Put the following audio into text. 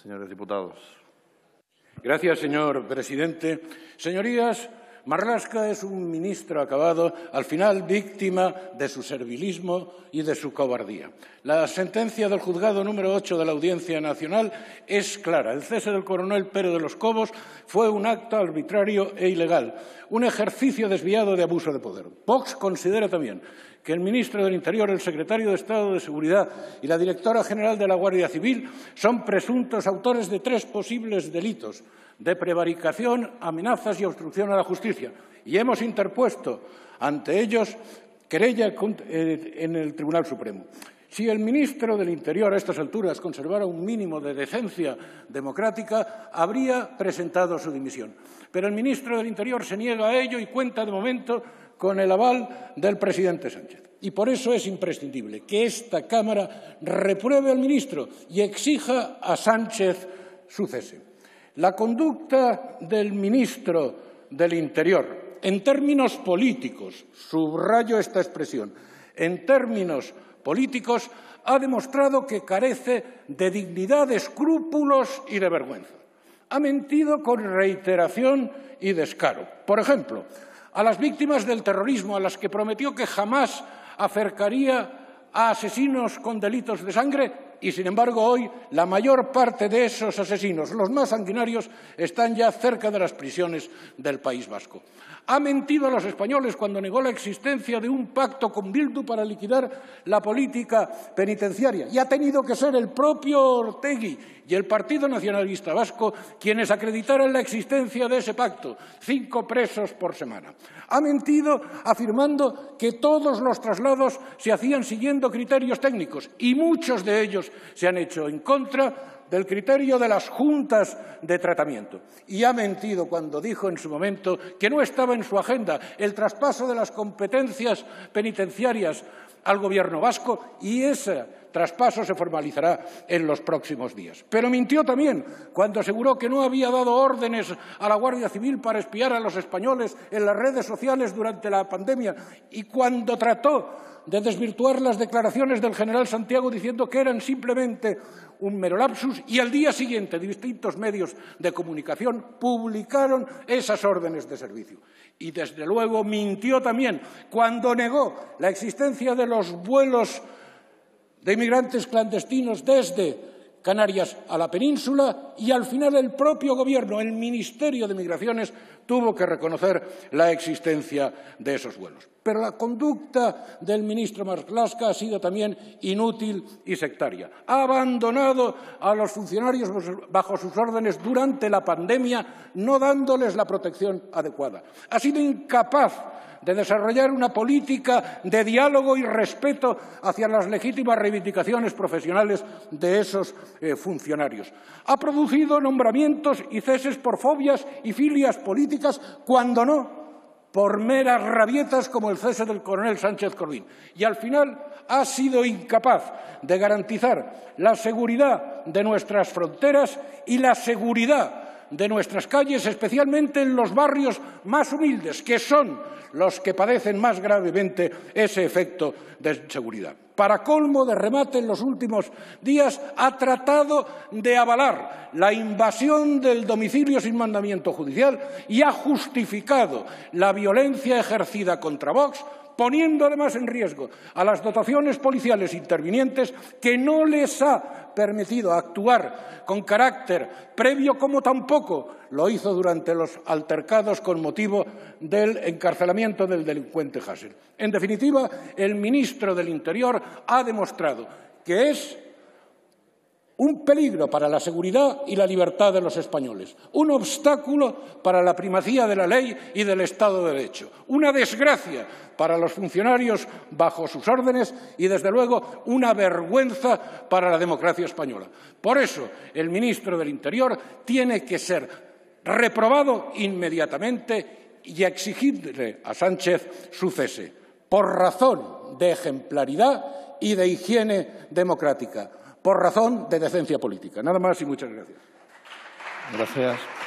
Señores diputados. Gracias, señor presidente. Señorías, Marlaska es un ministro acabado, al final víctima de su servilismo y de su cobardía. La sentencia del juzgado número 8 de la Audiencia Nacional es clara. El cese del coronel Pérez de los Cobos fue un acto arbitrario e ilegal, un ejercicio desviado de abuso de poder. Vox considera también que el ministro del Interior, el secretario de Estado de Seguridad y la directora general de la Guardia Civil son presuntos autores de tres posibles delitos de prevaricación, amenazas y obstrucción a la justicia. Y hemos interpuesto ante ellos querella eh, en el Tribunal Supremo. Si el ministro del Interior a estas alturas conservara un mínimo de decencia democrática, habría presentado su dimisión. Pero el ministro del Interior se niega a ello y cuenta de momento con el aval del presidente Sánchez. Y por eso es imprescindible que esta Cámara repruebe al ministro y exija a Sánchez su cese. La conducta del ministro del Interior, en términos políticos, subrayo esta expresión, en términos políticos, ha demostrado que carece de dignidad, de escrúpulos y de vergüenza. Ha mentido con reiteración y descaro. Por ejemplo, a las víctimas del terrorismo, a las que prometió que jamás acercaría a asesinos con delitos de sangre, y, sin embargo, hoy la mayor parte de esos asesinos, los más sanguinarios, están ya cerca de las prisiones del País Vasco. Ha mentido a los españoles cuando negó la existencia de un pacto con Bildu para liquidar la política penitenciaria. Y ha tenido que ser el propio Ortegui y el Partido Nacionalista Vasco quienes acreditaran la existencia de ese pacto. Cinco presos por semana. Ha mentido afirmando que todos los traslados se hacían siguiendo criterios técnicos y muchos de ellos se han hecho en contra del criterio de las juntas de tratamiento. Y ha mentido cuando dijo en su momento que no estaba en su agenda el traspaso de las competencias penitenciarias al Gobierno vasco y ese traspaso se formalizará en los próximos días. Pero mintió también cuando aseguró que no había dado órdenes a la Guardia Civil para espiar a los españoles en las redes sociales durante la pandemia y cuando trató de desvirtuar las declaraciones del general Santiago diciendo que eran simplemente un mero lapsus y al día siguiente distintos medios de comunicación publicaron esas órdenes de servicio. Y desde luego mintió también cuando negó la existencia de los vuelos de inmigrantes clandestinos desde Canarias a la península y al final el propio Gobierno, el Ministerio de Migraciones, tuvo que reconocer la existencia de esos vuelos. Pero la conducta del ministro Marlaska ha sido también inútil y sectaria. Ha abandonado a los funcionarios bajo sus órdenes durante la pandemia, no dándoles la protección adecuada. Ha sido incapaz de desarrollar una política de diálogo y respeto hacia las legítimas reivindicaciones profesionales de esos eh, funcionarios. Ha producido nombramientos y ceses por fobias y filias políticas, cuando no por meras rabietas como el cese del coronel Sánchez Corbín. Y al final ha sido incapaz de garantizar la seguridad de nuestras fronteras y la seguridad de nuestras calles, especialmente en los barrios más humildes, que son los que padecen más gravemente ese efecto de inseguridad. Para colmo de remate, en los últimos días ha tratado de avalar la invasión del domicilio sin mandamiento judicial y ha justificado la violencia ejercida contra Vox poniendo además en riesgo a las dotaciones policiales intervinientes que no les ha permitido actuar con carácter previo como tampoco lo hizo durante los altercados con motivo del encarcelamiento del delincuente Hassel. En definitiva, el ministro del Interior ha demostrado que es un peligro para la seguridad y la libertad de los españoles, un obstáculo para la primacía de la ley y del Estado de Derecho, una desgracia para los funcionarios bajo sus órdenes y, desde luego, una vergüenza para la democracia española. Por eso, el ministro del Interior tiene que ser reprobado inmediatamente y exigirle a Sánchez su cese, por razón de ejemplaridad y de higiene democrática por razón de decencia política. Nada más y muchas gracias. Gracias.